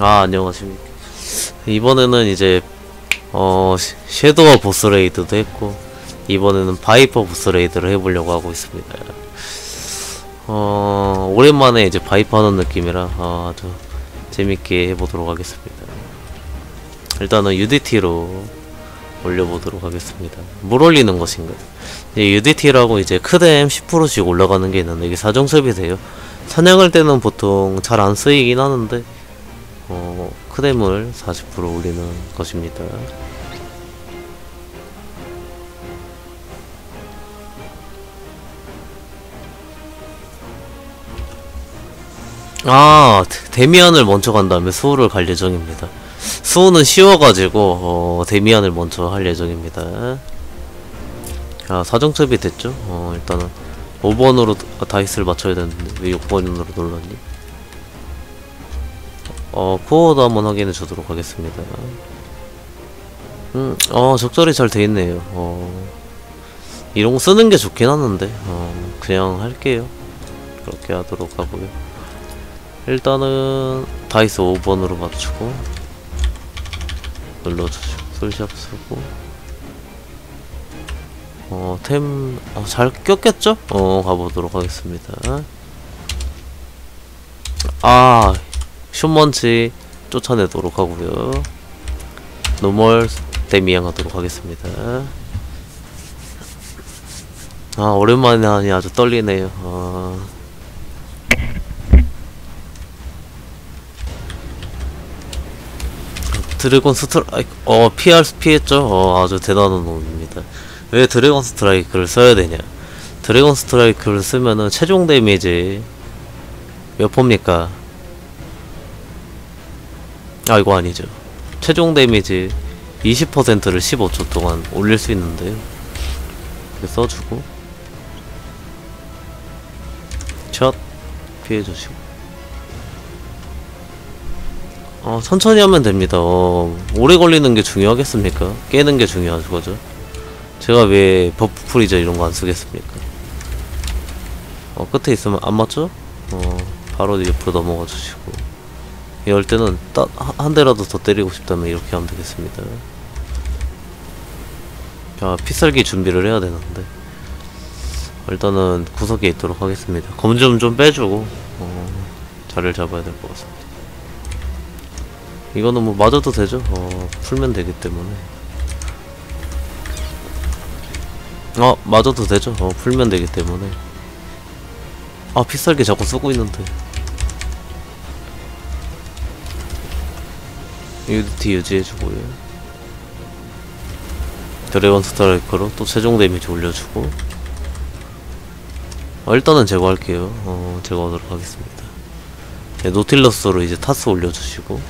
아 안녕하십니까. 이번에는 이제 어 시- 섀도우 보스 raid도 했고 이번에는 바이퍼 보스 raid를 해보려고 하고 있습니다 어 오랜만에 이제 바이퍼 하는 느낌이라 어, 아주 재밌게 해보도록 하겠습니다. 일단은 UDT로 올려보도록 하겠습니다. 뭘 올리는 것인가요? 이 UDT라고 이제 크뎀 10%씩 올라가는 게 있는데 이게 사정 서비스예요. 사냥할 때는 보통 잘 안 쓰이긴 하는데 어, 크뎀을 40% 올리는 것입니다. 아, 데- 데미안을 먼저 간 다음에 수호를 갈 예정입니다. 수호는 쉬워가지고, 어, 데미안을 먼저 할 예정입니다. 자, 사정첩이 됐죠? 어, 일단은 5번으로 다이스를 맞춰야 되는데, 왜 6번으로 눌렀니? 어, 코어도 한번 확인해 주도록 하겠습니다. 음, 어, 적절히 잘 돼 있네요. 어, 이런 거 쓰는 게 좋긴 하는데, 어, 그냥 할게요. 그렇게 하도록 하고요. 일단은, 다이스 5번으로 맞추고, 눌러주시고, 쓸샵 쓰고, 어, 템, 어, 잘 꼈겠죠? 어, 가보도록 하겠습니다. 아, 슈먼치 쫓아내도록 하고요. normal 데미안 하도록 하겠습니다. 아 오랜만에 하니 아주 떨리네요. 아. Dragon Strike 어 피할 수 피했죠. 어 아주 대단한 놈입니다. 왜 Dragon Strike를 써야 되냐? Dragon Strike를 쓰면은 최종 데미지 몇 퍼입니까? 아 이거 아니죠. 최종 데미지 20%를 15초 동안 올릴 수 있는데요 이렇게 써주고. 첫 피해주시고. 어 천천히 하면 됩니다. 어, 오래 걸리는 게 중요하겠습니까? 깨는 게 중요하죠 그죠. 제가 왜 buff freezer 이런 거 안 쓰겠습니까? 어 끝에 있으면 안 맞죠? 어 바로 옆으로 넘어가 주시고 이럴 때는 딱 한 대라도 더 때리고 싶다면 이렇게 하면 되겠습니다. 자, 필살기 준비를 해야 되는데 일단은 구석에 있도록 하겠습니다. 검 좀 좀 빼주고 어, 자리를 잡아야 될 것 같습니다. 이거는 뭐 맞아도 되죠? 어, 풀면 되기 때문에 어, 맞아도 되죠? 어, 풀면 되기 때문에 아, 필살기 자꾸 쓰고 있는데 UDT 유지해주고요. Dragon Strike로 또 최종 데미지 올려주고. 어, 일단은 제거할게요. 어 제거하도록 하겠습니다. 네, 노틸러스로 이제 타스 올려주시고.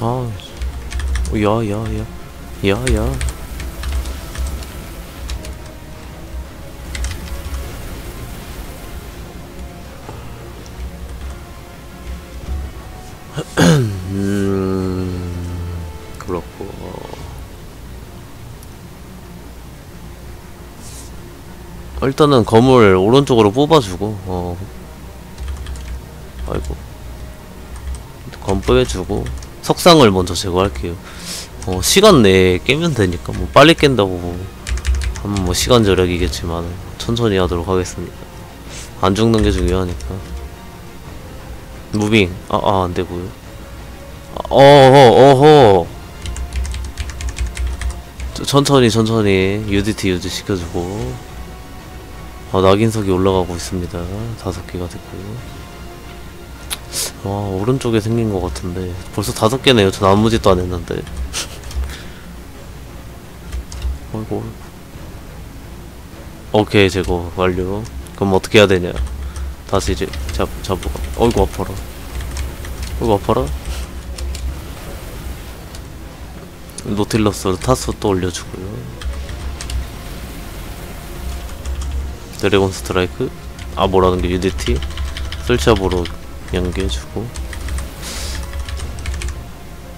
아 야야야. 야야 일단은 검을 오른쪽으로 뽑아주고, 어. 아이고. 검 빼주고, 석상을 먼저 제거할게요. 어, 시간 내에 깨면 되니까, 뭐, 빨리 깬다고 하면 뭐, 시간 절약이겠지만, 천천히 하도록 하겠습니다. 안 죽는 게 중요하니까. 무빙 아, 아 안되고요 어허 어허 저, 천천히 천천히 UDT 유지 시켜주고 아 낙인석이 올라가고 있습니다. 다섯 개가 됐고요 와 오른쪽에 생긴 것 같은데. 벌써 다섯 개네요. 전 아무 짓도 안 했는데. 어이구. 오케이 제거 완료. 그럼 어떻게 해야 되냐? 다시 이제 잡, 잡고 어이구 아파라. 어이구 아파라. 노틸러스로 타스 또 올려주고요 드래곤 스트라이크? 아 뭐라는 게 UDT 쓸샵으로 연계해주고.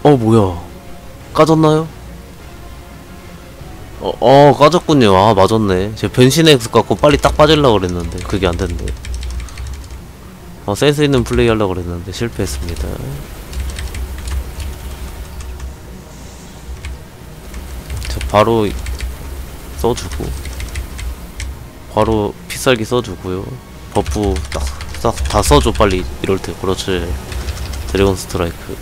어 뭐야. 까졌나요? 어, 어 까졌군요. 아 맞았네. 제가 변신의 엑스 갖고 빨리 딱 빠질라 그랬는데 그게 안 됐네. 어 센스 있는 플레이 하려고 그랬는데 실패했습니다. 자 바로 써주고 바로 필살기 써주고요. buff 딱딱 다 써줘 빨리. 이럴 때 그렇지. Dragon Strike.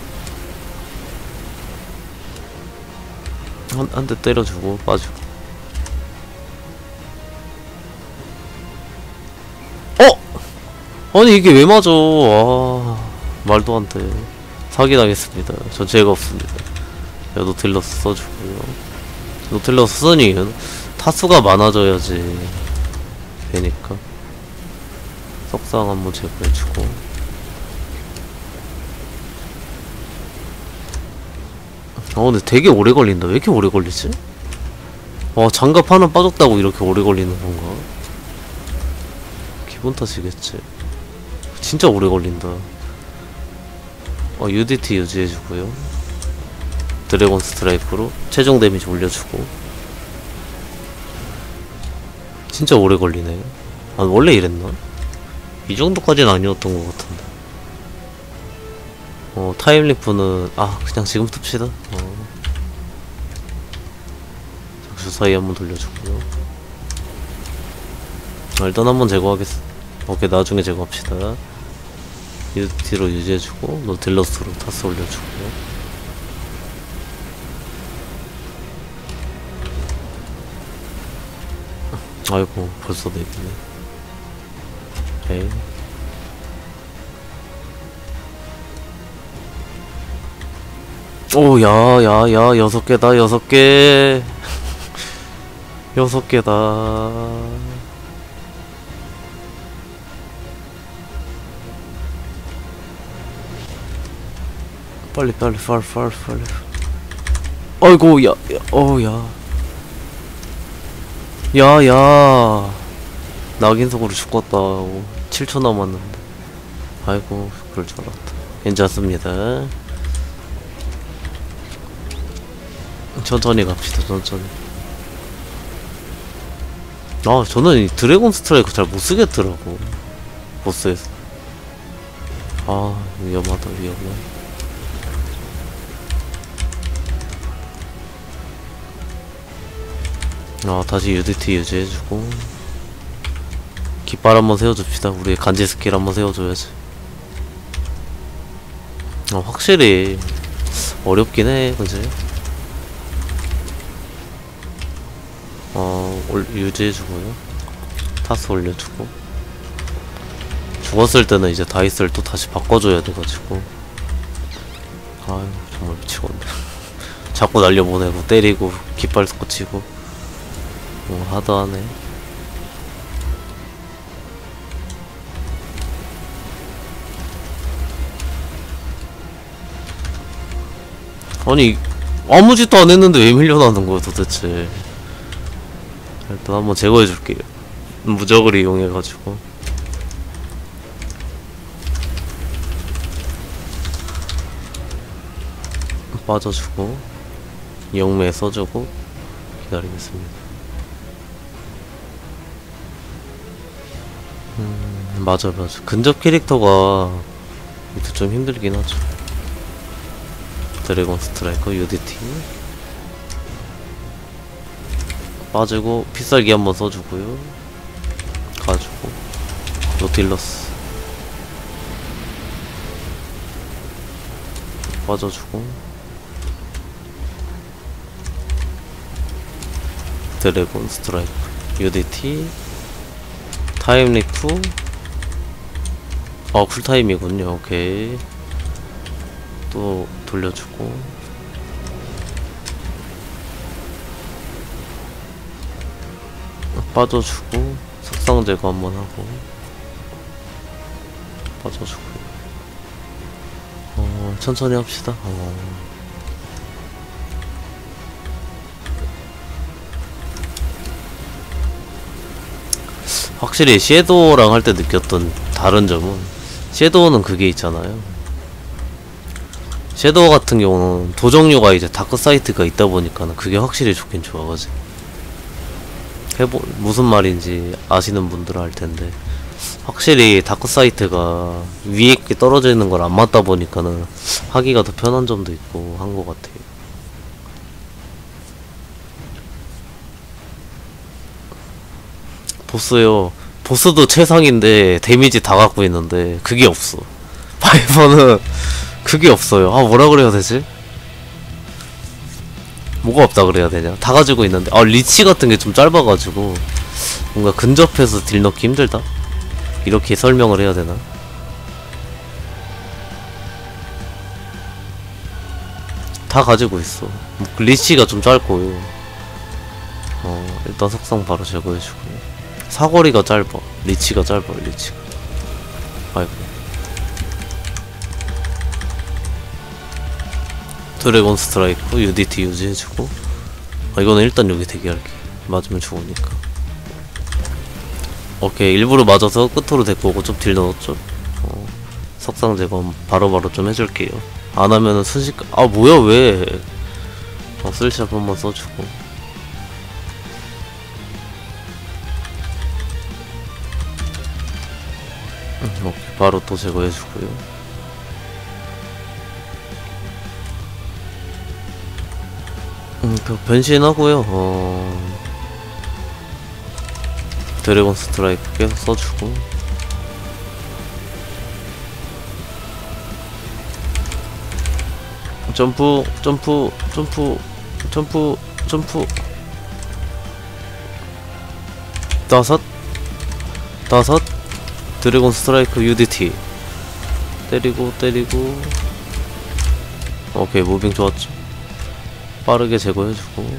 한 한 대 때려주고 빠지고. 어? 아니 이게 왜 맞아? 아 말도 안돼. 사기당했습니다. 전 죄가 없습니다. 야 노틸러스 써주고요. 노틸러스 쓰니 타수가 많아져야지 되니까 석상 한번 제거해주고. 어 근데 되게 오래 걸린다. 왜 이렇게 오래 걸리지? 와 장갑 하나 빠졌다고 이렇게 오래 걸리는 건가? 기분 탓이겠지. 진짜 오래 걸린다. 어 UDT 유지해주고요. Dragon Strike로 최종 데미지 올려주고 진짜 오래 걸리네. 아 원래 이랬나? 이 정도까지는 아니었던 것 같은데. 어 Time Leap는 아 그냥 지금 씁시다. 어. 주사위 한번 돌려주고요. 아, 일단 한번 제거하겠어 오케이 나중에 제거합시다. UT로 유지해주고 노틸러스로 타스 올려주고요 아이고 벌써 내기네 에이 오, 야, 야, 야, 여섯 개다, 여섯 개. 여섯 개다. 빨리, 빨리, 빨리, 빨리, 빨리. 아이고, 야, 야, 어, 야. 야, 야. 낙인석으로 죽었다. 7초 남았는데. 아이고, 그럴 줄 알았다. 괜찮습니다. 천천히 갑시다 천천히 아 저는 이 드래곤 스트라이크 잘 못쓰겠더라고 보스에서 아 위험하다 위험해 아 다시 UDT 유지해주고 깃발 한번 세워줍시다 우리 간지 스킬 한번 세워줘야지 아 확실히 어렵긴 해 그지? 어, 올, 유지해주고요. 타스 올려주고. 죽었을 때는 이제 다이스를 또 다시 바꿔줘야 돼가지고. 아유, 정말 미치겠네. 자꾸 날려보내고, 때리고, 깃발 꽂히고. 뭐, 하드하네. 아니, 아무 짓도 안 했는데 왜 밀려나는 거야, 도대체. 일단 한번 제거해 줄게요 무적을 이용해 가지고 빠져주고 영매 써주고 기다리겠습니다 맞아 맞아. 근접 캐릭터가 좀 힘들긴 하죠 Dragon Strike Unity 빠지고 필살기 한번 써주고요. 가지고. 노틸러스. 빠져주고. Dragon Strike Unity Time Leap 아 cool time이군요. 오케이. 또 돌려주고. 빠져주고 석상 제거 한번 하고. 빠져주고. 어 천천히 합시다. 어. 확실히 Shadow랑 할 때 느꼈던 다른 점은 Shadow는 그게 있잖아요 Shadow 같은 경우는 도적류가 이제 Dark Sight가 있다 보니까 는 그게 확실히 좋긴 좋아 가지 해보 무슨 말인지 아시는 분들은 알 텐데 확실히 Dark Sight가 위에 게 떨어져 있는 걸 안 맞다 보니까는 하기가 더 편한 점도 있고 한 것 같아요. 보스요. 보스도 최상인데 damage 다 갖고 있는데 그게 없어. 바이퍼는 그게 없어요. 아 뭐라 그래야 되지? 뭐가 없다 그래야 되냐? 다 가지고 있는데 아 reach 같은 게 좀 짧아가지고 뭔가 근접해서 deal 넣기 힘들다. 이렇게 설명을 해야 되나? 다 가지고 있어. 뭐, reach가 좀 짧고요. 어 일단 석상 바로 제거해주고요. 사거리가 짧아. reach가 짧아. reach가. 아이고. Dragon Strike Unity 유지해주고 아 이거는 일단 여기 대기할게 맞으면 죽으니까 오케이 일부러 맞아서 끝으로 데리고 오고 좀 deal 넣었죠 어, 석상 제거 바로바로 좀 해줄게요 안 하면은 순식 아 뭐야 왜 어, 쓸샵 한번 써주고 음, 오케이 바로 또 제거해주고요 음, 그 변신하고요. 어... 드래곤 스트라이크 계속 써주고. 점프, 점프, 점프, 점프, 점프. 다섯, 다섯. Dragon Strike Unity. 때리고, 때리고. 오케이, moving 좋았죠. 빠르게 제거해주고.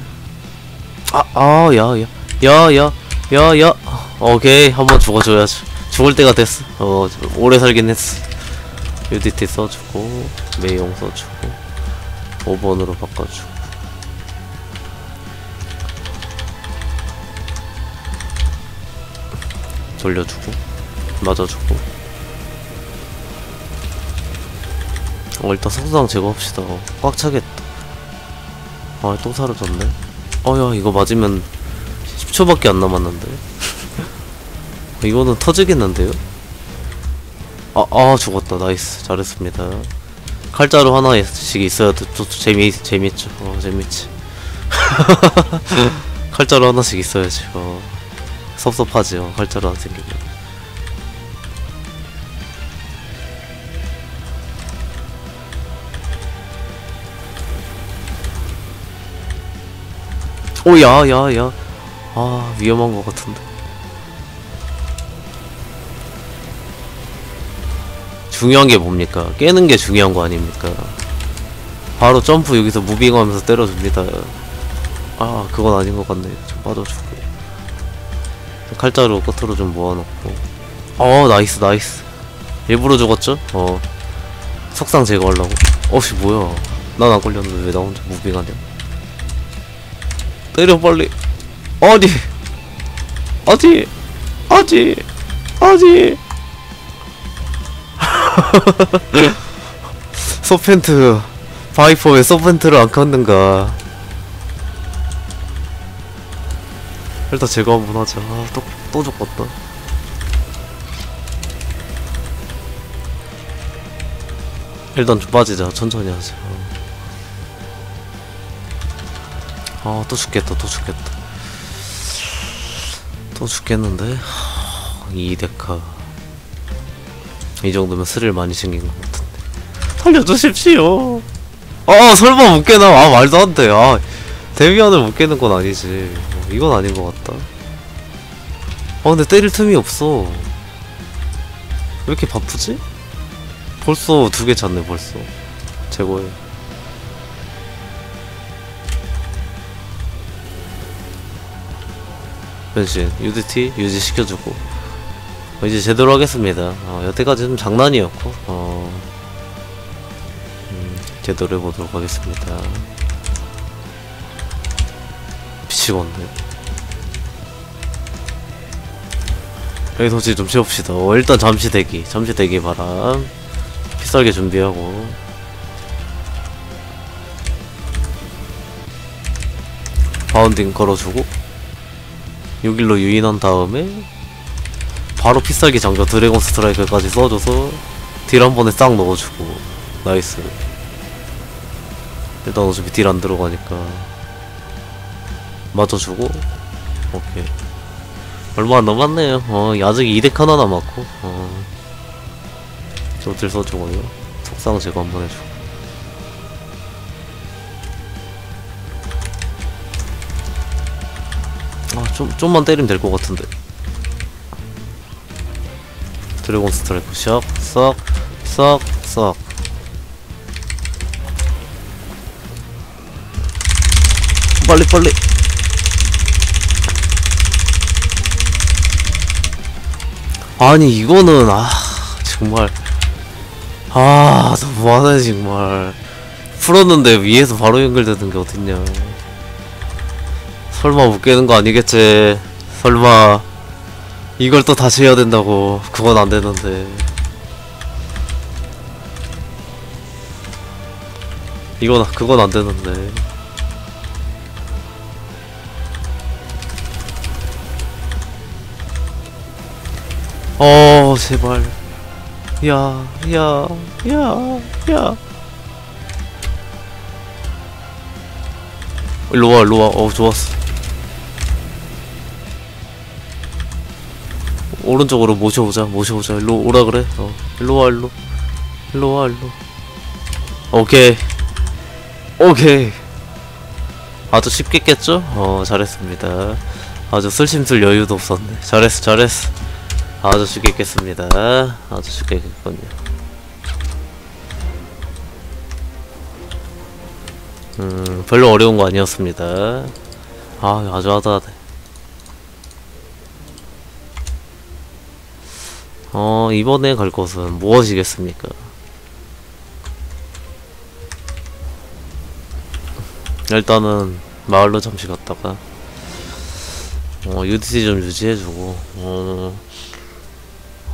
아, 아, 야, 야, 야, 야, 야, 야. 오케이, 한번 죽어줘야지 죽을 때가 됐어. 어, 오래 살긴 했어. UDT 써주고 메이용 써주고 5번으로 바꿔주고. 돌려주고 맞아주고 어, 일단 성상 제거합시다 꽉 차겠다 아, 또 사라졌네. 어야, 이거 맞으면 10초밖에 안 남았는데. 이거는 터지겠는데요? 아, 아, 죽었다. nice. 잘했습니다. 칼자루 하나씩 있어야 또, 또 재미, 재밌죠. 어, 재밌지. 칼자루 하나씩 있어야지. 어. 섭섭하지. 어, 칼자루 안 생기면. 오, 야, 야, 야. 아, 위험한 것 같은데. 중요한 게 뭡니까? 깨는 게 중요한 거 아닙니까? 바로 점프 여기서 moving 하면서 때려줍니다. 아, 그건 아닌 것 같네. 좀 빠져주고. 칼자루 끝으로 좀 모아놓고. 어, nice, nice. 일부러 죽었죠? 어. 석상 제거하려고. 어씨, 뭐야. 난 안 걸렸는데 왜 나 혼자 moving하냐? 때려 빨리. 어디? 어디? 어디? 어디? Serpent. 바이퍼 왜 Serpent를 안 켰는가? 일단 제거 한번 하자. 아, 또, 또 죽었다. 일단 좀 빠지자. 천천히 하자 아, 또 죽겠다, 또 죽겠다. 또 죽겠는데? 이 데카. 이 정도면 스릴 많이 생긴 것 같은데. 살려주십시오! 아, 설마 못 깨나? 아, 말도 안 돼. 아, 데미안을 못 깨는 건 아니지. 어, 이건 아닌 것 같다. 아, 근데 때릴 틈이 없어. 왜 이렇게 바쁘지? 벌써 두개 찼네, 벌써. 최고해. 변신 UDT 유지시켜주고 어, 이제 제대로 하겠습니다. 어, 여태까지 좀 장난이었고 어, 음, 제대로 해보도록 하겠습니다. 미치겠네 여기 도치 좀 채웁시다. 어, 일단 잠시 대기 잠시 대기 바람. 피살게 준비하고. 바운딩 걸어주고 6일로 유인한 다음에 바로 피살기 장전 드래곤 스트라이크까지 써줘서 딜 한 번에 싹 넣어주고 나이스. 일단 어차피 딜 안 들어가니까 맞아주고 오케이. 얼마 안 남았네요. 어 아직 2덱 하나 남았고 어. 저딜 써주고요. 속상 제거 한번 해주고 좀, 좀만 때리면 될 것 같은데. 드래곤 스트라이크 샥, 싹, 싹, 싹. 빨리, 빨리. 아니, 이거는, 아, 정말. 아, 너무하네, 정말. 풀었는데 위에서 바로 연결되는 게 어딨냐. 설마 못 깨는 거 아니겠지? 설마 이걸 또 다시 해야 된다고 그건 안 되는데. 이건 그건 안 되는데. 어 제발. 야 야 야 야. 일로와 일로와. 어 좋았어 오른쪽으로 모셔오자 모셔오자. 일로 오라 그래? 어 일로 와 일로. 일로 와 일로. 오케이. 오케이. 아주 쉽게 깼죠? 어 잘했습니다. 아주 쓸심쓸 여유도 없었네. 잘했어 잘했어. 아주 쉽게 깼습니다. 아주 쉽게 깼군요. 음 별로 어려운 거 아니었습니다. 아 아주 하다하다 어, 이번에 갈 곳은 무엇이겠습니까? 일단은 마을로 잠시 갔다가 어, UDC 좀 유지해주고 어,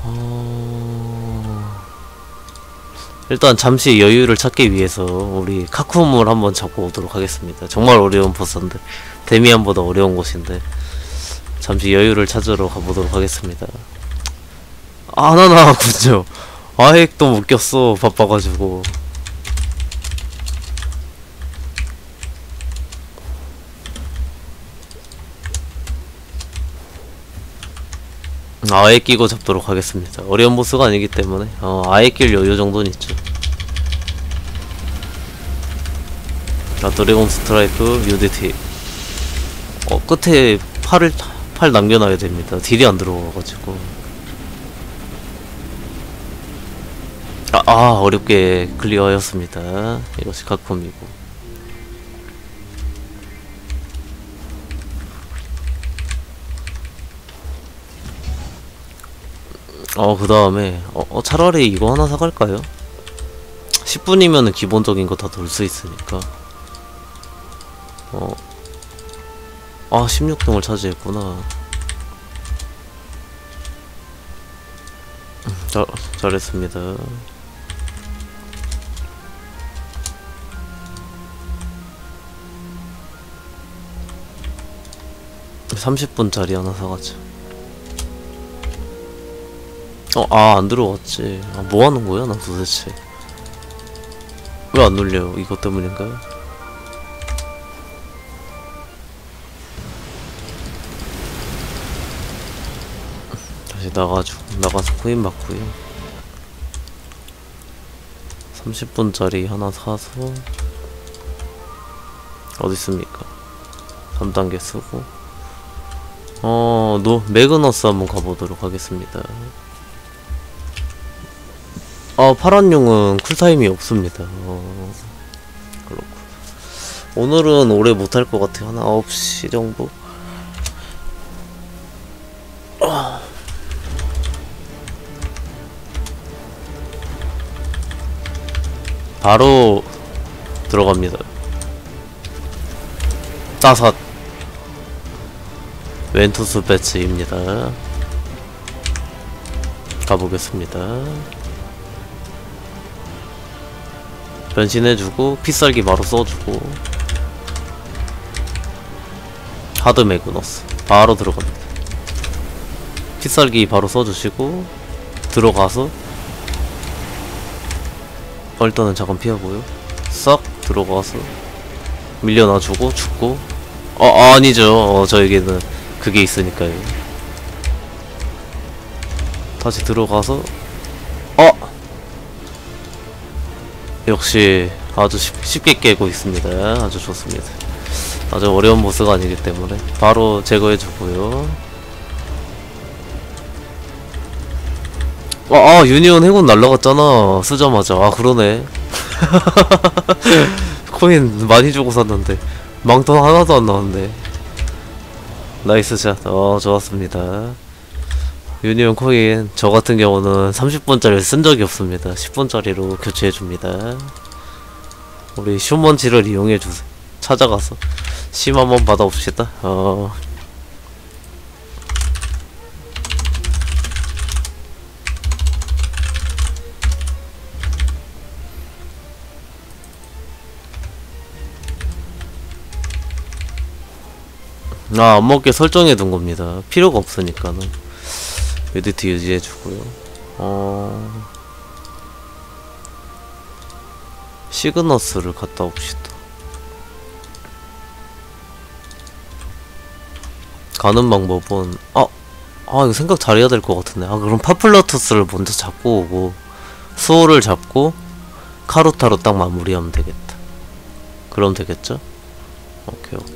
어, 일단 잠시 여유를 찾기 위해서 우리 카쿠물 한번 잡고 오도록 하겠습니다. 정말 어려운 보스인데 데미안보다 어려운 곳인데 잠시 여유를 찾으러 가보도록 하겠습니다. 하나 나왔군요. 아획도 못 꼈어. 바빠가지고. 아예 끼고 잡도록 하겠습니다. 어려운 보스가 아니기 때문에 어, 아예 낄 여유 정도는 있죠. 자, 드래곤 스트라이크 UDT. 어, 끝에 팔을 팔 남겨놔야 됩니다. 딜이 안 들어와가지고. 아, 아 어렵게 클리어하였습니다. 이것이 각품이고. 어, 그 다음에, 어, 어, 차라리 이거 하나 사갈까요? 10분이면은 기본적인 거 다 돌 수 있으니까. 어. 아, 16등을 차지했구나. 음, 잘, 잘했습니다. 30분짜리 하나 사가자. 어, 아, 안 들어왔지. 아, 뭐 하는 거야, 나 도대체. 왜 안 눌려요? 이것 때문인가요? 다시 나가지고, 나가서 코인 맞고요. 30분짜리 하나 사서, 어디 있습니까? 3단계 쓰고, 어, 노, 매그너스 한번 가보도록 하겠습니다. 아, 파란용은 쿨타임이 없습니다. 어, 그렇고. 오늘은 오래 못할 것 같아요. 한 9시 정도? 아. 바로 들어갑니다. 따삿. 웬투스 배치입니다. 가보겠습니다. 변신해주고 피살기 바로 써주고. 하드 매그너스 바로 들어갑니다. 피살기 바로 써주시고 들어가서. 어, 일단은 잠깐 피하고요. 싹 들어가서. 밀려나주고 죽고. 어 아니죠. 어, 저에게는 그게 있으니까요. 다시 들어가서 어! 역시 아주 쉽, 쉽게 깨고 있습니다. 아주 좋습니다. 아주 어려운 보스가 아니기 때문에 바로 제거해주고요. 아, 아 유니온 해군 날라갔잖아. 쓰자마자. 아 그러네. 코인 많이 주고 샀는데. 망ton 하나도 안 나왔네 나이스 샷 어 좋았습니다. 유니온 코인 저 같은 경우는 30분짜리 쓴 적이 없습니다. 10분짜리로 교체해줍니다. 우리 슈먼지를 이용해주세요. 찾아가서 심 한번 받아봅시다. 어 아, 안 먹게 설정해 둔 겁니다. 필요가 없으니까는. Unity 유지해 주고요. 어. 시그너스를 갔다 옵시다. 가는 방법은 아, 아 이거 생각 잘해야 될 것 같은데. 아 그럼 파플라투스를 먼저 잡고 오고 스우를 잡고 카루타로 딱 마무리하면 되겠다. 그럼 되겠죠? 오케이 오케이.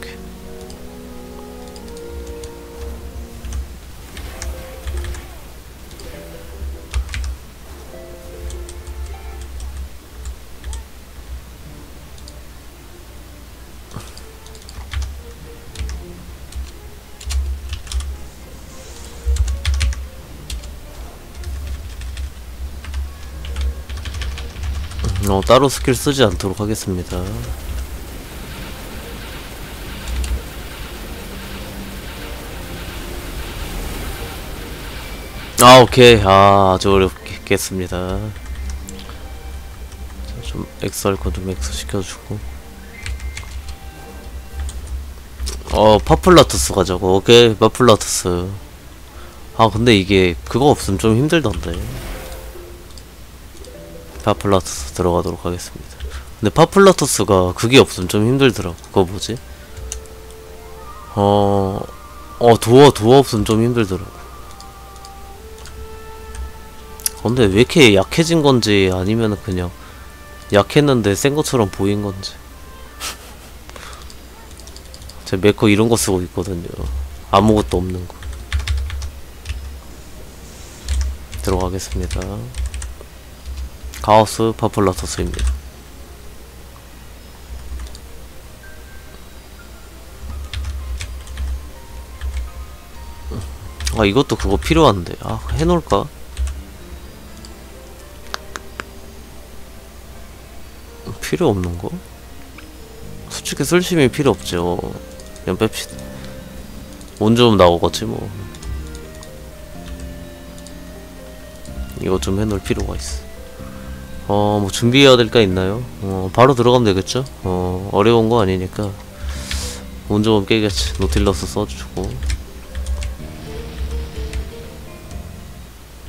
어, 따로 스킬 쓰지 않도록 하겠습니다. 아, 오케이. 아, 아주 어렵겠습니다. 자, 좀 엑스알콘 좀 엑스 시켜주고. 어, 파플라투스 가자고. 오케이, 파플라투스. 아, 근데 이게 그거 없으면 좀 힘들던데. 파플라투스 들어가도록 하겠습니다. 근데 파플라투스가 그게 없으면 좀 힘들더라고. 그거 뭐지? 어, 어, 도어, 도어 없으면 좀 힘들더라고. 근데 왜 이렇게 약해진 건지 아니면 그냥 약했는데 센 것처럼 보인 건지. 제 메커 이런 거 쓰고 있거든요. 아무것도 없는 거. 들어가겠습니다. 가우스 파플라토스입니다. 아 이것도 그거 필요한데 아 해놓을까? 필요 없는 거? 솔직히 쓸심이 필요 없죠. 그냥 뺍시다. 운좀 나오겠지 뭐. 이거 좀 해놓을 필요가 있어. 어, 뭐 준비해야 될 게 있나요? 어, 바로 들어가면 되겠죠? 어, 어려운 거 아니니까. 운 좋으면 깨겠지. 노틸러스 써주고.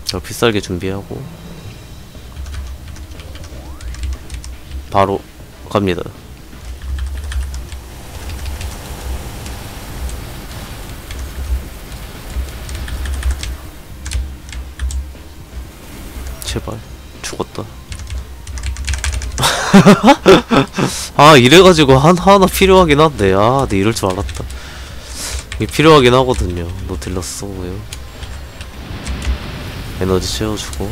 저 비쌀게 준비하고. 바로 갑니다. 제발 죽었다. 아 이래가지고 한 하나 필요하긴 한데 아, 네 이럴 줄 알았다. 이게 필요하긴 하거든요. 노틸러스 쏘고요. 에너지 채워주고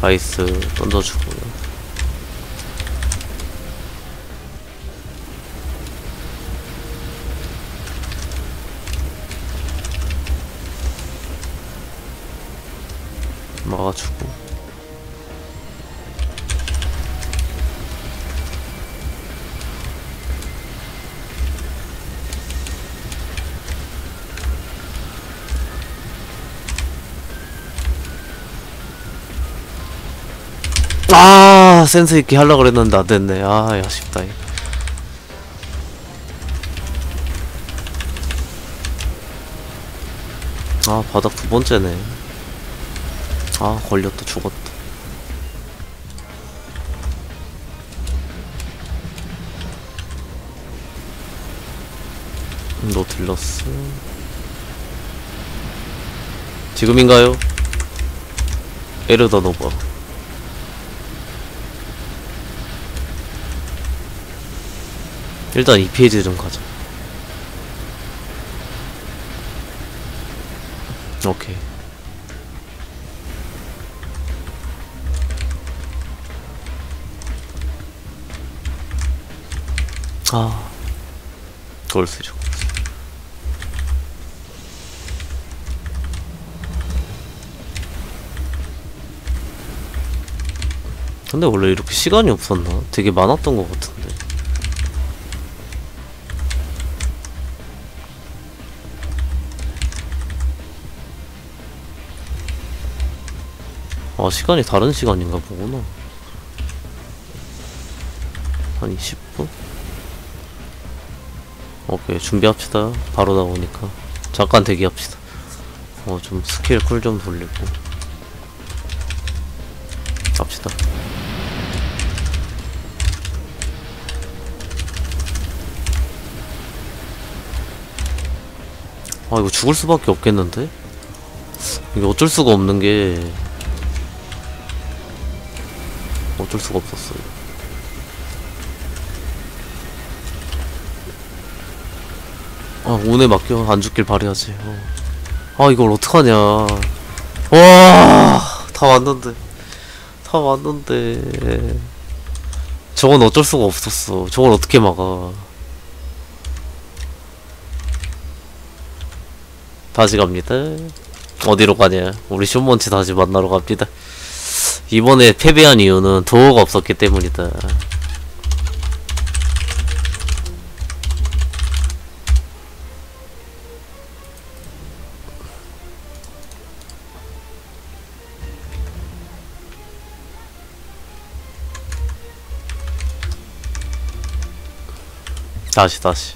다이스 던져주고요. 막아주고 센스 있게 하려고 그랬는데 안 됐네. 아 아쉽다 이거. 아 바닥 두 번째네. 아 걸렸다 죽었다. 음, 너 들렀어? 지금인가요? 에르다 노바 일단 이 페이지 좀 가자. 오케이. 아 돌스죠 근데 원래 이렇게 시간이 없었나? 되게 많았던 것 같은데 아 시간이 다른 시간인가 보구나. 한 20분? 오케이 준비합시다. 바로 나오니까. 잠깐 대기합시다. 어 좀 skill cool 좀 돌리고. 갑시다. 아 이거 죽을 수밖에 없겠는데? 이게 어쩔 수가 없는 게 어쩔 수가 없었어요. 아 운에 맡겨 안 죽길 바래야지. 어. 아 이걸 어떡하냐. 와 다 왔는데. 다 왔는데. 저건 어쩔 수가 없었어. 저걸 어떻게 막아. 다시 갑니다. 어디로 가냐. 우리 쇼먼치 다시 만나러 갑니다 이번에 패배한 이유는 도어가 없었기 때문이다. 다시 다시.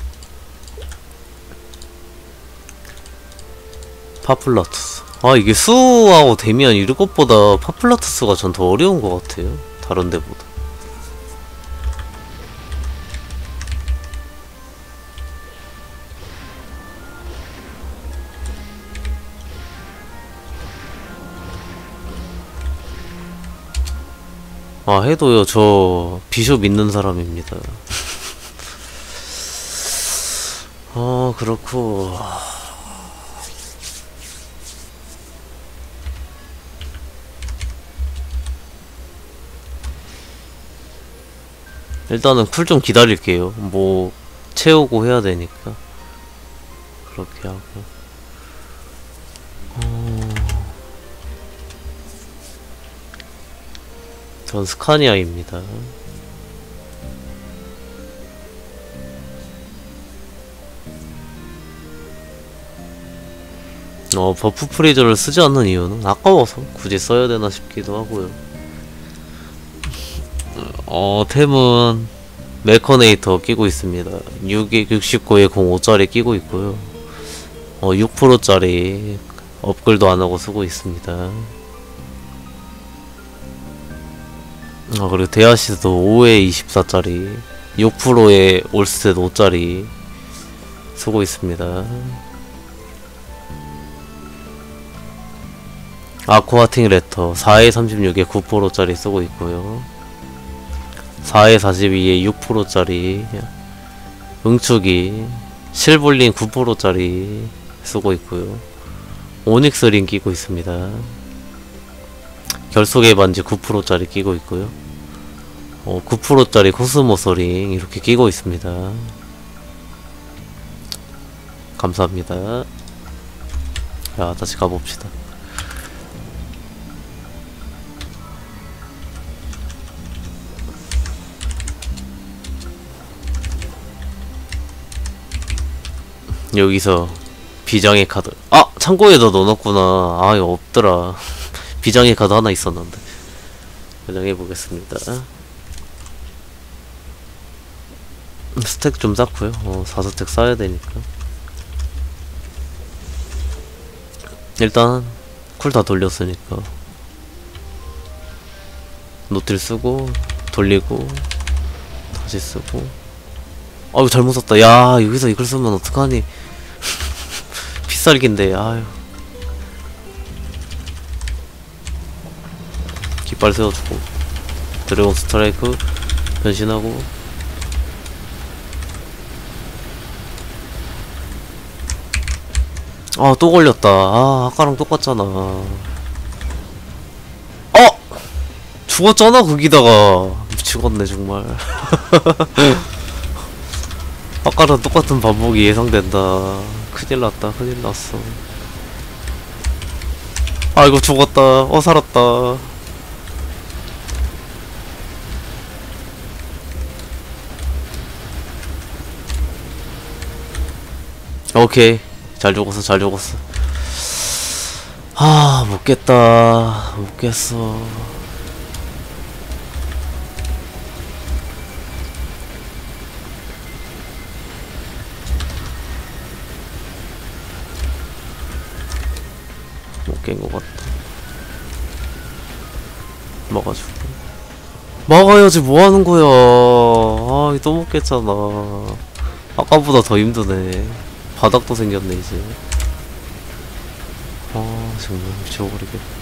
파플라투스 아 이게 수하고 데미안 이런 것보다 파플라투스가 전 더 어려운 것 같아요. 다른 데보다. 아 해도요 저 비숍 있는 사람입니다. 아 그렇고 일단은 쿨 좀 기다릴게요. 뭐 채우고 해야 되니까. 그렇게 하고. 어... 전 스카니아입니다. 어 버프 프리저를 쓰지 않는 이유는 아까워서 굳이 써야 되나 싶기도 하고요 어 템은 메커네이터 끼고 있습니다. 669에 05짜리 끼고 있고요. 어 6%짜리 업글도 안하고 쓰고 있습니다. 아 그리고 데아시스도 5에 24짜리 6%에 올스탯 5짜리 쓰고 있습니다. 아쿠아팅 레터 4에 36에 9%짜리 쓰고 있고요 4에 42에 6%짜리 응축이 실블린 9%짜리 쓰고 있고요. 오닉스 링 끼고 있습니다. 결속의 반지 9%짜리 끼고 있고요. 어, 9%짜리 코스모서 링 이렇게 끼고 있습니다. 감사합니다. 자 다시 가봅시다 여기서 비장의 카드. 아! 창고에다 넣어놨구나. 아 이거 없더라. 비장의 카드 하나 있었는데. 저장해보겠습니다. 스택 좀 쌓고요. 어 4스택 쌓아야 되니까. 일단 쿨 다 돌렸으니까. 노틸 쓰고 돌리고 다시 쓰고. 아유 잘못 썼다. 야 여기서 이걸 쓰면 어떡하니 피살기인데 아유. 깃발 세워주고 드래곤 스트라이크 변신하고. 아 또 걸렸다. 아 아까랑 똑같잖아. 어! 죽었잖아 거기다가. 미치겠네 정말. 아까랑 똑같은 반복이 예상된다 큰일 났다 큰일 났어. 아이고 죽었다. 어 살았다. 오케이. 잘 죽었어 잘 죽었어. 아 못겠다. 못겠어 깬 것 같다 막아주고 막아야지 뭐하는 거야. 아또 못 깼잖아. 아까보다 더 힘드네. 바닥도 생겼네 이제. 아 정말 미쳐버리겠네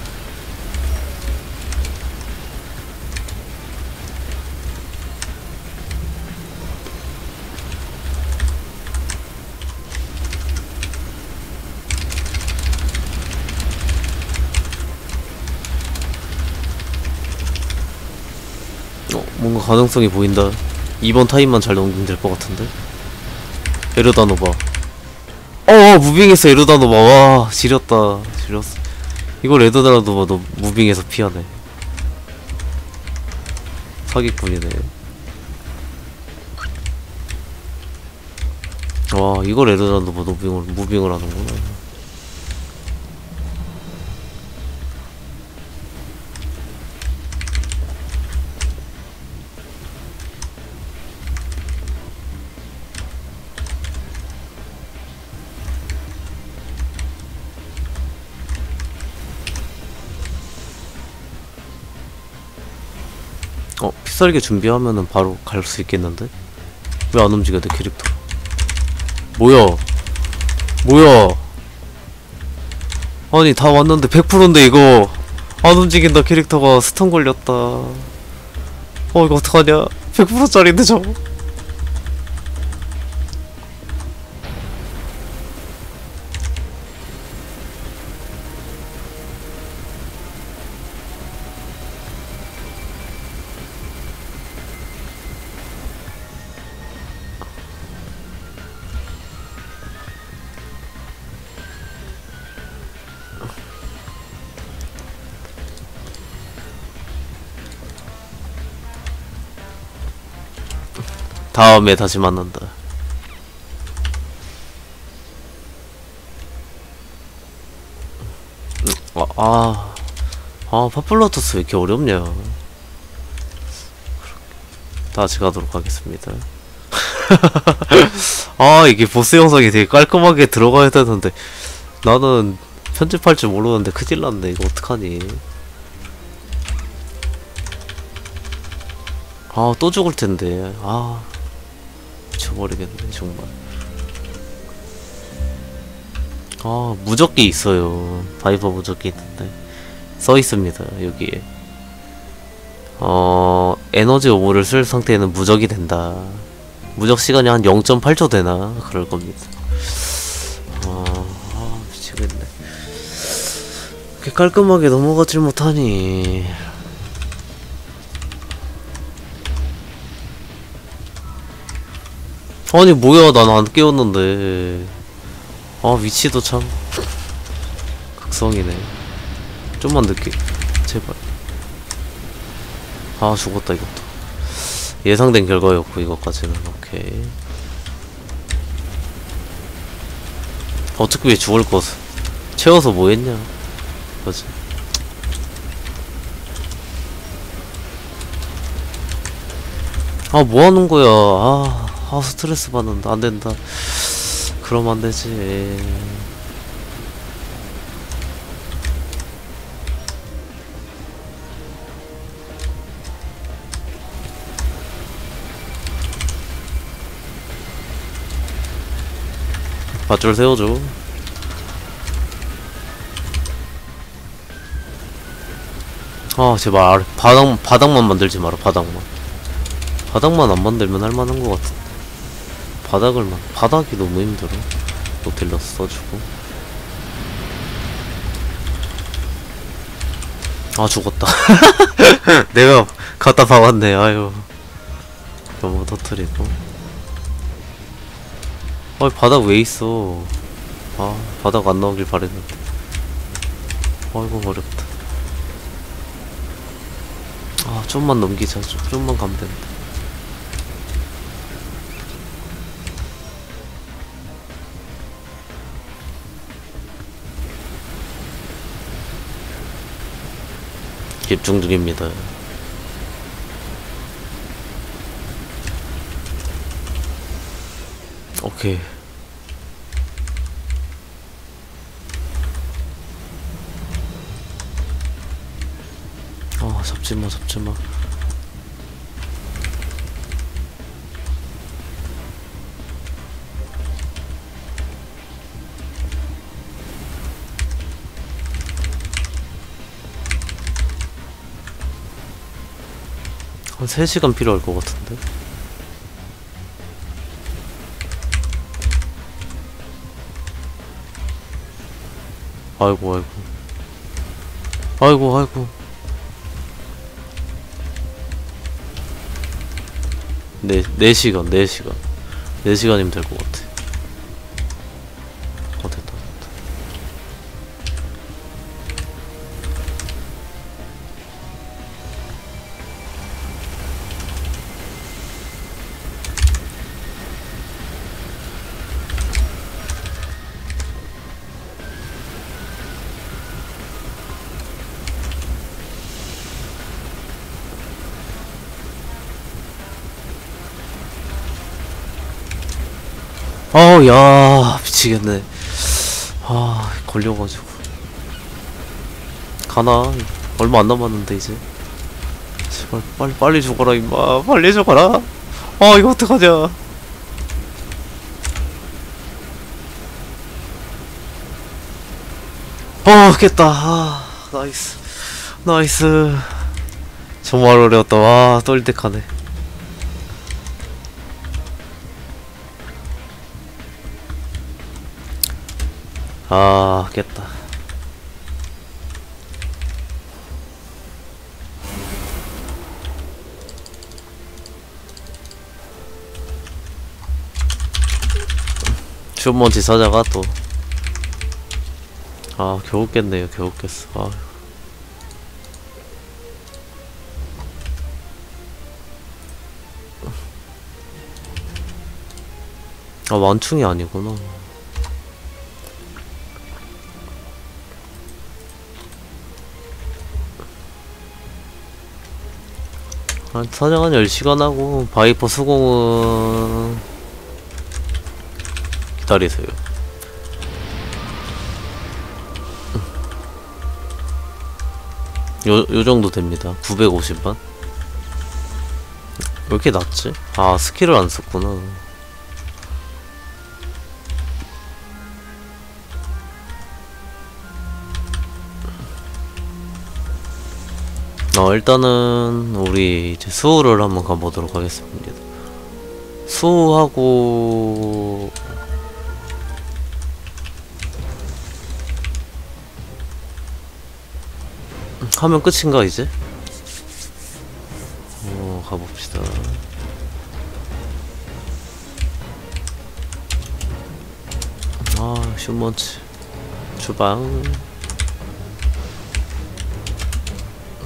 뭔가 가능성이 보인다. 이번 타임만 잘 넘기면 될 것 같은데? 에르다 노바. 어, 어 무빙했어 에르다 노바. 와 지렸다. 지렸어. 이걸 에르다 노바 너 무빙해서 피하네. 사기꾼이네. 와 이걸 에르다 노바 무빙을 무빙을 하는구나 어 피살기 준비하면은 바로 갈 수 있겠는데? 왜 안 움직여 내 캐릭터? 뭐야? 뭐야? 아니 다 왔는데 100%인데 이거 안 움직인다 캐릭터가. 스턴 걸렸다. 어 이거 어떡하냐? 100%짜리인데 저거 다음에 다시 만난다. 아, 아, 아 파플러투스 왜 이렇게 어렵냐. 다 같이 가도록 하겠습니다. 아 이게 보스 영상이 되게 깔끔하게 들어가야 되는데. 나는 편집할 줄 모르는데 큰일 났네. 이거 어떡하니. 아 또 죽을 텐데. 아 미쳐버리겠네 정말. 아 무적기 있어요. 바이버 무적기 있는데. 써 있습니다 여기에. 어 에너지 오물을 쓸 상태에는 무적이 된다. 무적 시간이 한 0.8초 되나? 그럴 겁니다. 아, 아 미치겠네. 이렇게 깔끔하게 넘어가질 못하니 아니 뭐야 난 안 깨웠는데. 아 위치도 참 극성이네. 좀만 늦게. 제발. 아 죽었다 이것도. 예상된 결과였고 이것까지는. 오케이. 어떻게 왜 죽을 것 채워서 뭐 했냐? 그지? 아 뭐하는 거야? 아, 아 스트레스 받는다. 안된다. 그럼 안되지. 밧줄 세워줘. 아 제발 바닥, 바닥만 만들지 마라 바닥만. 바닥만 안 만들면 할만한 것 같아 바닥을만 바닥이 너무 힘들어. 노틸러스 써주고. 아 죽었다. 내가 갖다 박았네. 아유. 너무 터트리고. 아 바닥 왜 있어? 아 바닥 안 나오길 바랬는데. 아이고 어렵다. 아 좀만 넘기자. 좀, 좀만 가면 된다 집중 중입니다. 오케이. 아 잡지 마 잡지 마 3시간 필요할 것 같은데? 아이고 아이고. 아이고 아이고. 네, 4시간 4시간. 4시간이면 될 것 같아 야 미치겠네. 아 걸려가지고. 가나? 얼마 안 남았는데 이제. 제발 빨리 빨리 죽어라 임마. 빨리 죽어라. 아 이거 어떡하냐. 어 깼다. 아 nice. nice. 정말 어려웠다. 와 떨리긴하네 아 깼다. 슈먼지 사자가 또. 아 겨우 깼네요. 겨우 깼어. 아. 아, 완충이 아니구나. 한 사냥 한 10시간 하고 바이퍼 수공은 기다리세요. 요, 요 정도 됩니다. 950만? 왜 이렇게 낮지? 아, 스킬을 안 썼구나. 어, 일단은 우리 이제 수호를 한번 가보도록 하겠습니다. 수호하고 하면 끝인가 이제? 어 가봅시다. 아 슈먼치 주방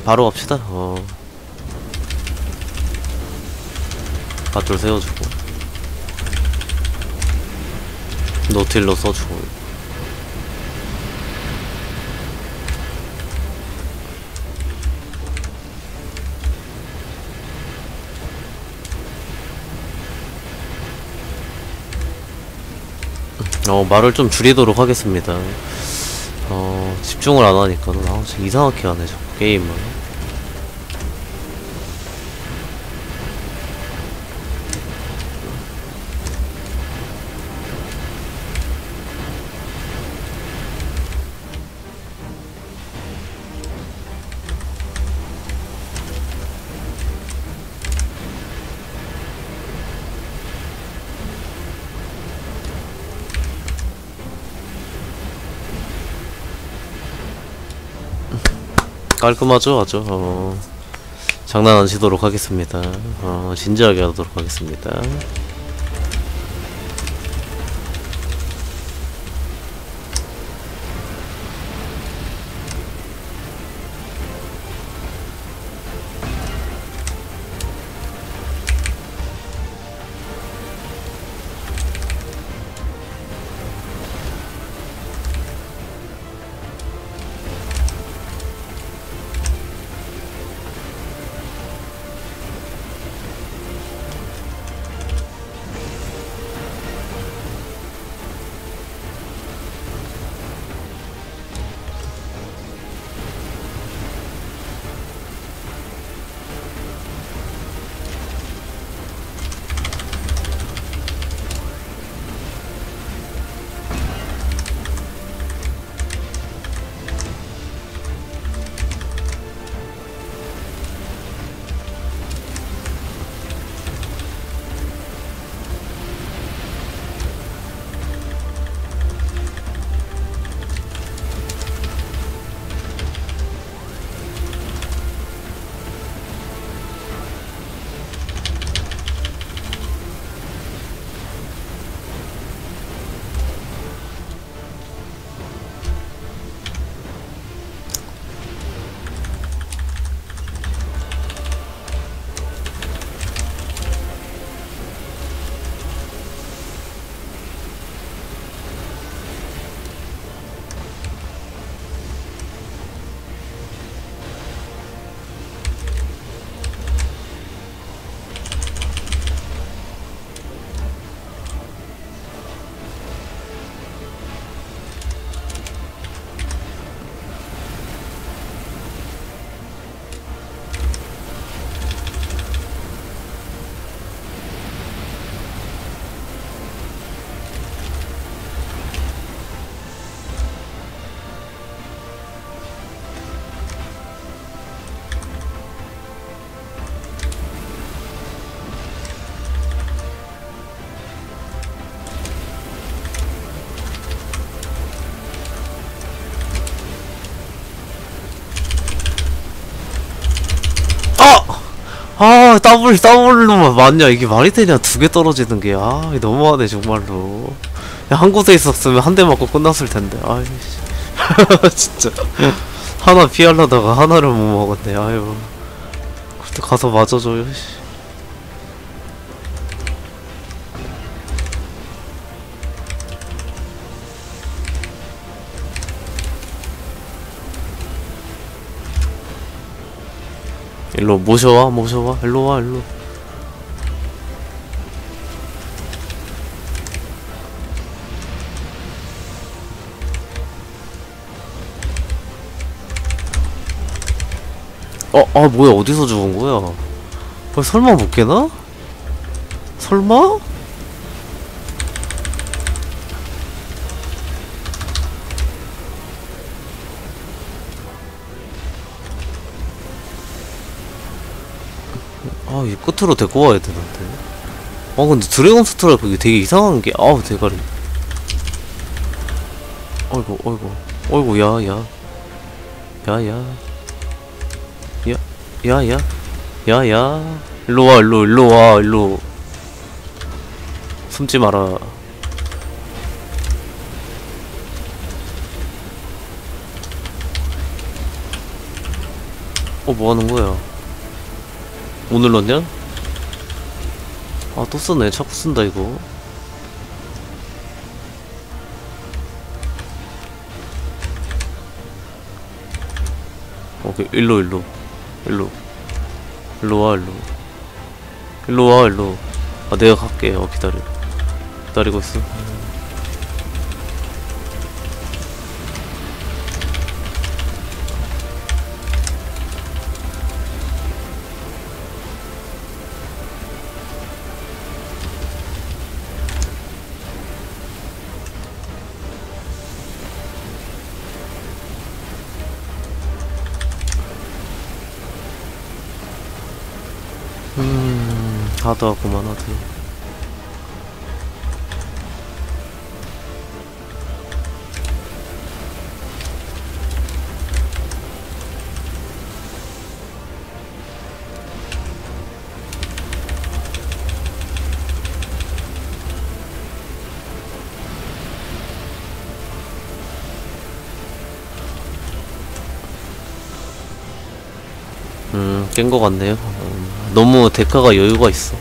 바로 갑시다. 어. 밧줄 세워주고. 노틸로 써주고. 어, 말을 좀 줄이도록 하겠습니다. 어, 집중을 안 하니까, 아, 이상하게 하네, 자꾸, 게 깔끔하죠? 아주 어, 장난 안 치도록 하겠습니다. 어, 진지하게 하도록 하겠습니다 아 더블 더블로만 맞냐? 이게 말이 되냐? 두 개 떨어지는 게 아 너무하네 정말로. 야, 한 곳에 있었으면 한 대 맞고 끝났을 텐데. 아이씨. 진짜. 하나 피하려다가 하나를 못 먹었네. 아유. 그때 가서 맞아줘요 일로 모셔와 모셔와 일로 와 일로 어, 아 뭐야 어디서 죽은 거야? 어, 설마 못 깨나? 설마? 아, 이 끝으로 데리고 와야 되는데. 아, 근데 드래곤 스트라 그게 되게 이상한 게, 아우, 대가리. 어이구, 어이구, 어이구, 야, 야. 야, 야. 야, 야, 야. 야, 야. 일로 와, 일로, 일로 와, 일로. 숨지 마라. 어, 뭐 하는 거야? 못 눌렀냐? 아, 또 쓰네. 자꾸 쓴다, 이거. 오케이, 일로, 일로. 일로. 일로 와, 일로. 일로 와, 일로. 아, 내가 갈게. 어, 기다려. 기다리고 있어. 하다 그만하다 음, 깬 것 같네요. 음, 너무 데카가 여유가 있어.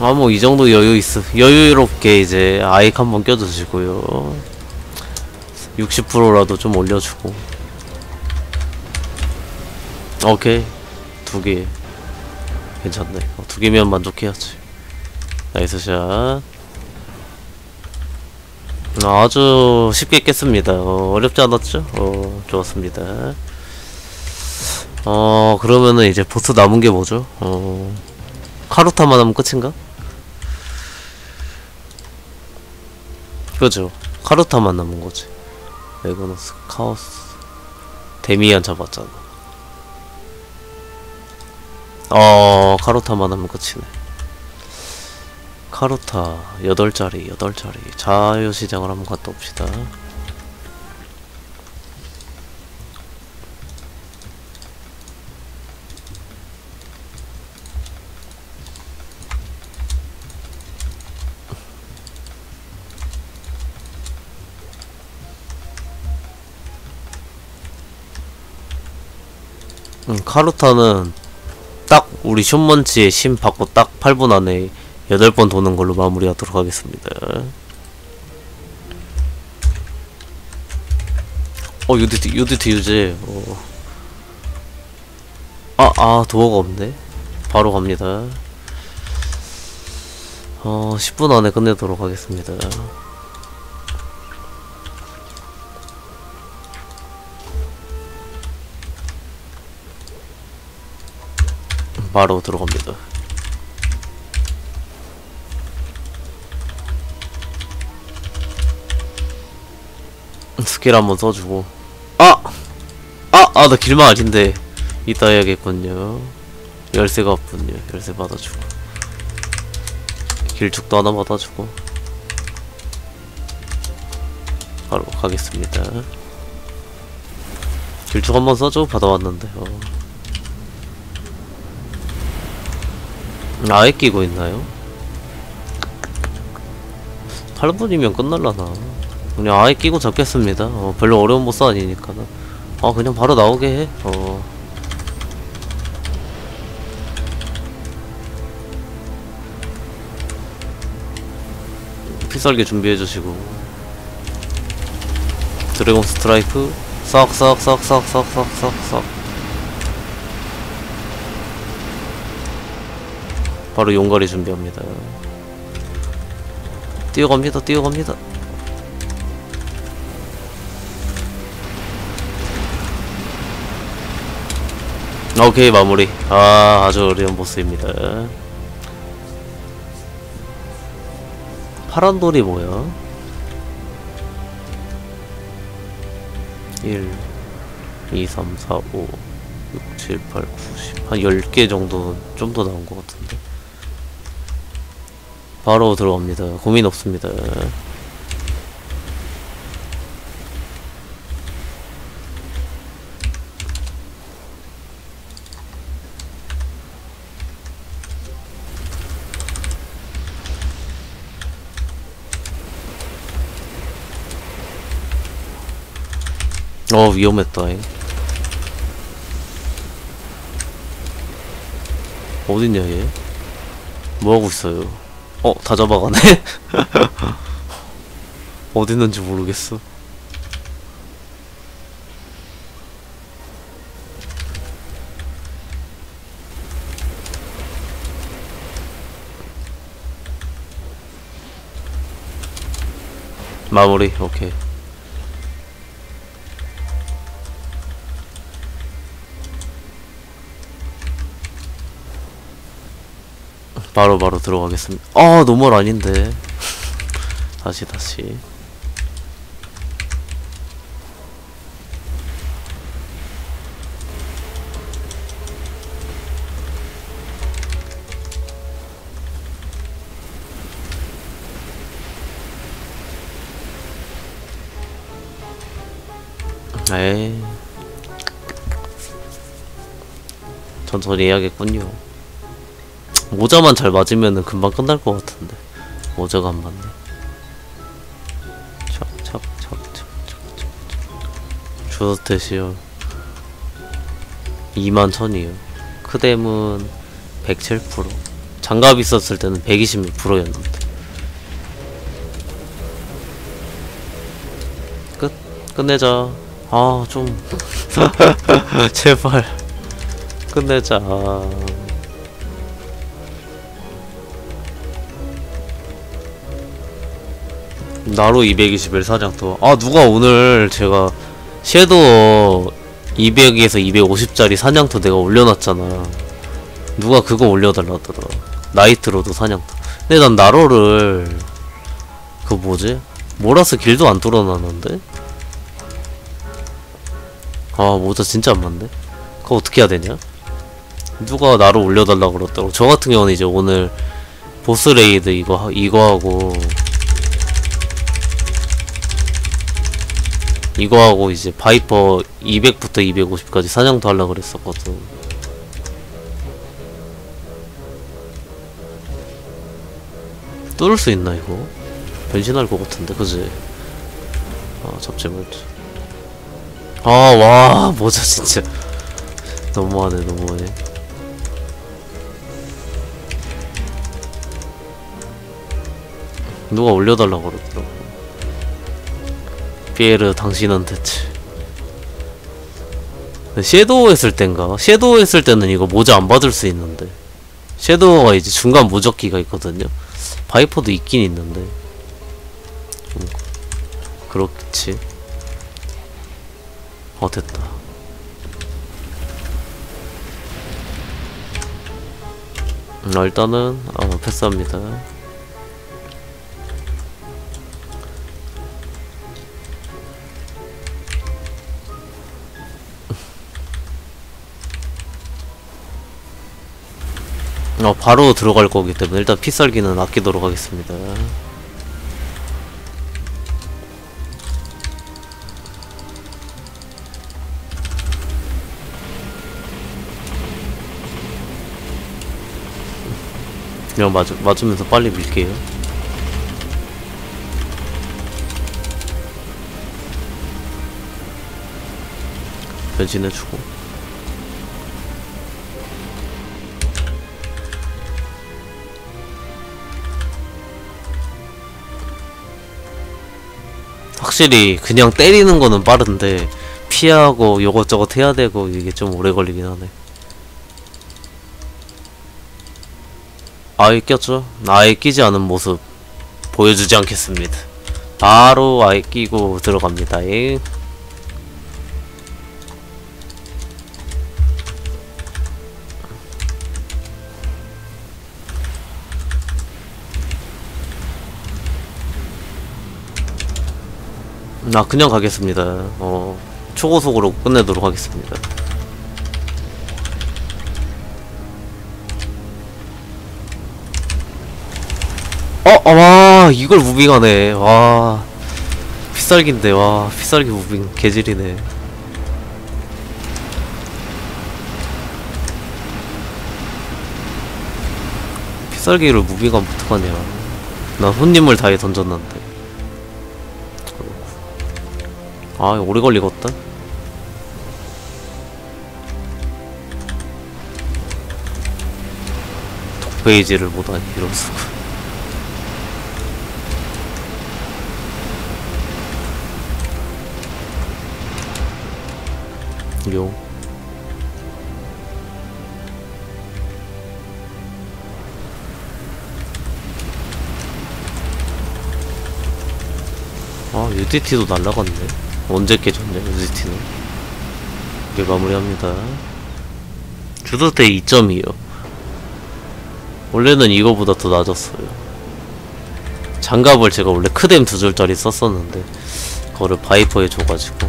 아, 뭐, 이 정도 여유 있어. 여유롭게 이제 아이크 한번 껴주시고요. 60%라도 좀 올려주고. 오케이. 두 개. 괜찮네. 어, 두 개면 만족해야지. nice shot. 아주 쉽게 깼습니다. 어, 어렵지 않았죠? 어, 좋았습니다. 어, 그러면은 이제 보스 남은 게 뭐죠? 어, 카루타만 하면 끝인가? 그죠? 카루타만 남은 거지. 레그너스, 카오스, 데미안 잡았잖아. 어, 카루타만 하면 끝이네. 카루타 8자리 8자리. 자유시장을 한번 갔다 옵시다. 음, 카루타는 딱 우리 숀먼치의 심 받고 딱 8분 안에 8번 도는 걸로 마무리하도록 하겠습니다. 어, 유디트, 유디트 유제. 어. 아, 아, 도어가 없네. 바로 갑니다. 어, 10분 안에 끝내도록 하겠습니다. 바로 들어갑니다. 스킬 한번 써주고. 아! 아! 아 나 길만 아닌데. 이따 해야겠군요. 열쇠가 없군요. 열쇠 받아주고. 길쭉도 하나 받아주고. 바로 가겠습니다. 길쭉 한번 써줘. 받아왔는데. 어. 아예 끼고 있나요? 8분이면 끝날라나 그냥 아예 끼고 잡겠습니다. 어, 별로 어려운 보스 아니니까. 아, 그냥 바로 나오게 해. 어. 피썰기 준비해주시고. 드래곤 스트라이크. 썩, 썩, 썩, 썩, 썩, 썩, 썩, 썩. 바로 용가리 준비합니다. 뛰어갑니다, 뛰어갑니다. 오케이 마무리. 아 아주 어려운 보스입니다. 파란 돌이 뭐야? 1 2 3 4 5 6 7 8 9 10한 10개 정도 좀 더 나온 것 같은데? 바로 들어갑니다. 고민 없습니다 어 위험했다 잉. 어딨냐 얘? 뭐하고 있어요? 어 다 잡아가네. 어딨는지 모르겠어. 마무리 오케이 바로 바로 들어가겠습니다. 아 노멀 아닌데. 다시 다시. 에이. 천천히 해야겠군요. 모자만 잘 맞으면은 금방 끝날 것 같은데. 모자가 안 맞네. 찹찹찹찹찹찹 주스테시요 2만 천이요. 크뎀은 107% 장갑 있었을 때는 126%였는데. 끝 끝내자. 아 좀. 제발. 끝내자 나로 221 사장도 아 누가 오늘 제가 섀도우 200에서 250짜리 사냥터 내가 올려놨잖아. 누가 그거 올려달라더라. 나이트로도 사냥터. 근데 난 나로를 그 뭐지? 모라스 길도 안 뚫어놨는데? 아 모자 진짜 안 맞네. 그거 어떻게 해야 되냐? 누가 나로 올려달라 그랬다고. 저 같은 경우는 이제 오늘 보스 레이드 이거 하- 이거 하고 이거 하고 이제 바이퍼 200부터 250까지 사냥도 하려 그랬었거든. 뚫을 수 있나 이거? 변신할 것 같은데, 그지? 아 잡채물지. 아와 뭐자 진짜 너무하네 너무하네. 누가 올려달라고 그러더라고. 피에르 당신은 대체. 섀도우 했을 땐가? 섀도우 했을 때는 이거 모자 안 받을 수 있는데. 섀도우가 이제 중간 무적기가 있거든요. 바이퍼도 있긴 있는데. 좀 그렇지. 어 됐다. 음, 일단은 어, 패스합니다 어, 바로 들어갈 거기 때문에 일단 피살기는 아끼도록 하겠습니다. 그냥 맞, 맞으면서 빨리 밀게요. 변신해주고. 확실히 그냥 때리는 거는 빠른데 피하고 요것저것 해야 되고 이게 좀 오래 걸리긴 하네. 아예 꼈죠? 아예 끼지 않은 모습 보여주지 않겠습니다. 바로 아예 끼고 들어갑니다. 예. 아 그냥 가겠습니다. 어 초고속으로 끝내도록 하겠습니다. 어, 와 이걸 무빙하네. 와 피살기인데 와 피살기 무빙 개질이네. 피살기를 무빙하면 어떡하냐. 난 손님을 다해 던졌는데. 아 오래 걸리겠다. 독페이지를 못하니 이런 수가 용 아, UDT도 날라갔네. 언제 깨졌네, UDT는. 이게 마무리합니다. 주도대 2점이요. 원래는 이거보다 더 낮았어요. 장갑을 제가 원래 크뎀 두 줄짜리 썼었는데, 그거를 바이퍼에 줘가지고.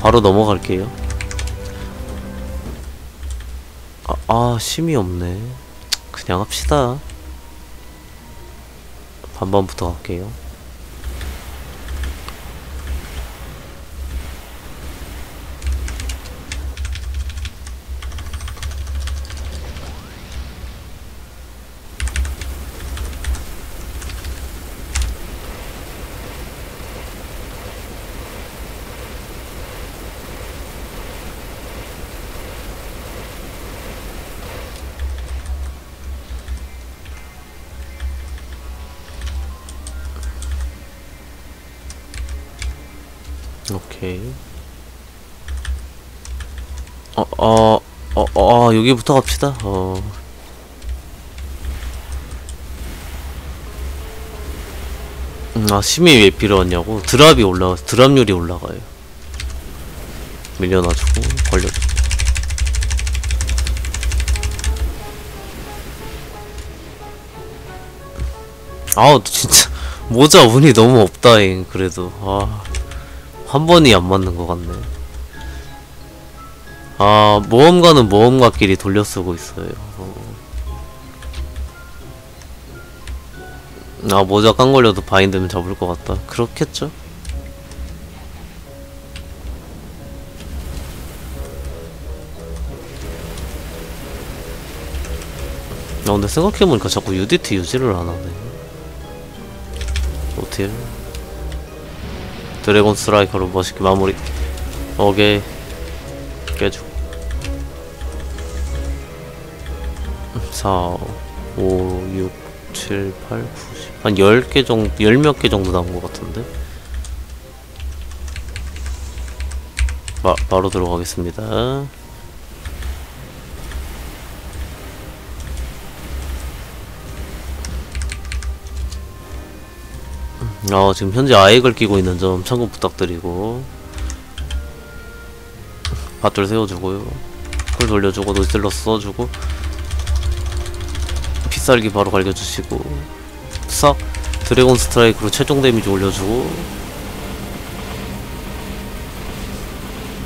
바로 넘어갈게요. 아, 아, 심이 없네. 그냥 합시다. 반반부터 갈게요. 여기부터 갑시다. 어. 음, 아, 심이 왜 필요하냐고? 드랍이 올라가, 드랍률이 올라가요. 밀려나주고, 걸려주고. 아우, 진짜. 모자 운이 너무 없다잉, 그래도. 아. 한 번이 안 맞는 것 같네. 아, 모험가는 모험가끼리 돌려 쓰고 있어요. 어. 아, 모자 깡 걸려도 바인드면 잡을 것 같다. 그렇겠죠? 아, 근데 생각해보니까 자꾸 UDT 유지를 안 하네. 노틸. 드래곤 스트라이커로 멋있게 마무리. 오케이. 깨주고. 4, 5, 6, 7, 8, 9, 10. 한 10개 정도, 10몇 개 정도 남은 것 같은데? 바, 바로 들어가겠습니다. 어, 지금 현재 아획을 끼고 있는 점 참고 부탁드리고 밧줄 세워주고요 쿨 돌려주고 노틸러스 써주고 필살기 바로 갈겨주시고 싹 드래곤 스트라이크로 최종 데미지 올려주고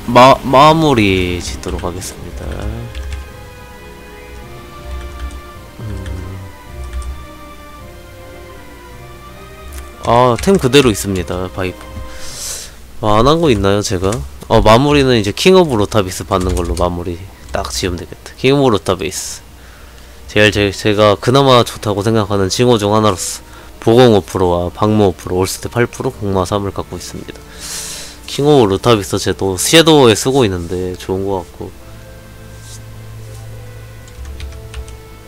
마, 마무리 짓도록 하겠습니다 아, 템 그대로 있습니다. 바이퍼. 아, 안한 거 있나요, 제가? 어, 마무리는 이제 킹 오브 루타비스 받는 걸로 마무리 딱 지으면 되겠다. 킹 오브 루타비스. 제일 제, 제가 그나마 좋다고 생각하는 칭호 중 하나로서 보공 5%와 방무 5%, 올스테 8%, 공마 3을 갖고 있습니다. 킹 오브 루타비스 제도 섀도어에 쓰고 있는데 좋은 것 같고.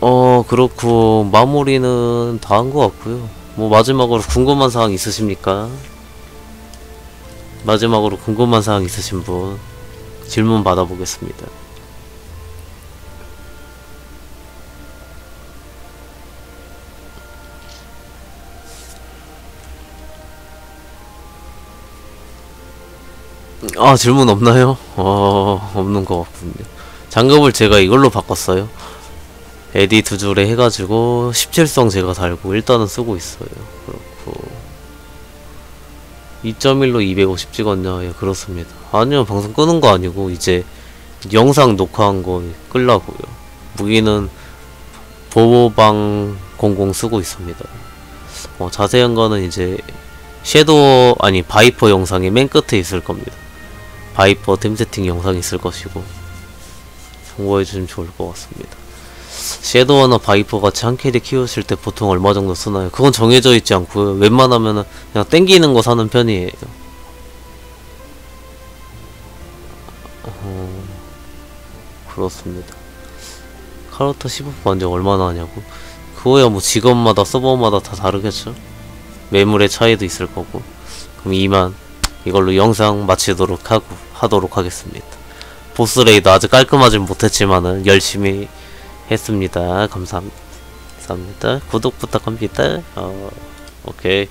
어, 그렇고, 마무리는 다 한 것 같고요. 뭐 마지막으로 궁금한 사항 있으십니까? 마지막으로 궁금한 사항 있으신 분 질문 받아보겠습니다. 아 질문 없나요? 어 없는 것 같군요. 장갑을 제가 이걸로 바꿨어요. 에디 두 줄에 해가지고 17성 제가 달고 일단은 쓰고 있어요. 그렇고 2.1로 250 찍었냐? 예, 그렇습니다. 아니요, 방송 끄는 거 아니고 이제 영상 녹화한 거 끌라고요. 무기는 보보방 00 쓰고 있습니다. 어, 자세한 거는 이제 섀도어 아니 바이퍼 영상이 맨 끝에 있을 겁니다. 바이퍼 템 세팅 영상이 있을 것이고 참고해 주시면 좋을 것 같습니다. 섀도어나 바이퍼 같이 한 캐릭 키우실 때 보통 얼마 정도 쓰나요? 그건 정해져 있지 않고요. 웬만하면은 그냥 땡기는 거 사는 편이에요. 어, 그렇습니다. 카로터 15% 반지 얼마나 하냐고? 그거야 뭐 직업마다 서버마다 다 다르겠죠? 매물의 차이도 있을 거고. 그럼 이만 이걸로 영상 마치도록 하고 하도록 하겠습니다. 보스 레이드 아직 깔끔하진 못했지만은 열심히 했습니다. 감사합니다. 구독 부탁합니다. 어, 오케이.